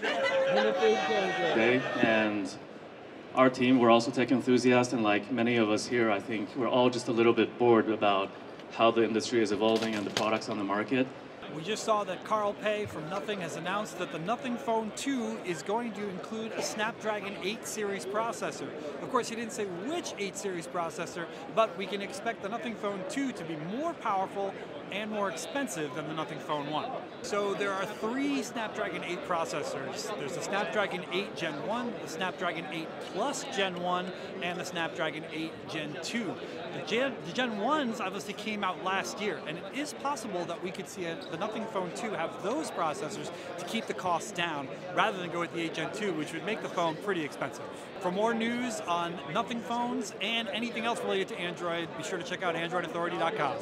day, and our team, we're also tech enthusiasts, and like many of us here, I think we're all just a little bit bored about how the industry is evolving and the products on the market. We just saw that Carl Pei from Nothing has announced that the Nothing Phone 2 is going to include a Snapdragon 8 series processor. Of course, he didn't say which 8 series processor, but we can expect the Nothing Phone 2 to be more powerful and more expensive than the Nothing Phone 1. So there are three Snapdragon 8 processors. There's the Snapdragon 8 Gen 1, the Snapdragon 8 Plus Gen 1, and the Snapdragon 8 Gen 2. The Gen, the Gen 1s obviously came out last year, and it is possible that we could see a, the Nothing Phone 2 have those processors to keep the costs down, rather than go with the 8 Gen 2, which would make the phone pretty expensive. For more news on Nothing phones and anything else related to Android, be sure to check out AndroidAuthority.com.